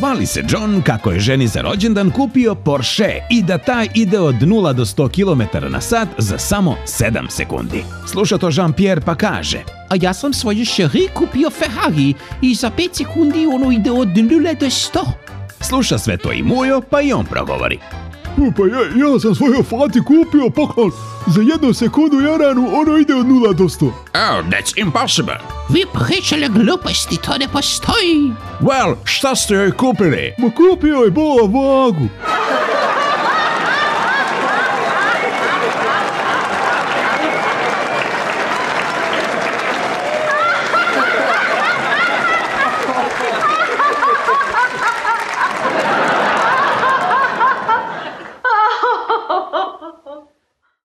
Hvali se John kako je ženi za rođendan kupio Porsche i da taj ide od 0 do 100 km na sat za samo 7 sekundi. Sluša to Jean-Pierre pa kaže A ja sam svojoj šeri kupio Ferrari i za 5 sekundi ono ide od 0 do 100. Sluša sve to i Mujo pa i on progovori. Pa ja, ja sam svojoj Fati kupio poklon. Za jednu sekundu Jaranu ono ide od 0 do 100. Oh, that's impossible. Vi pričali gluposti, to ne postoji. Well, šta ste joj kupili? Ma kupio je bola vagu.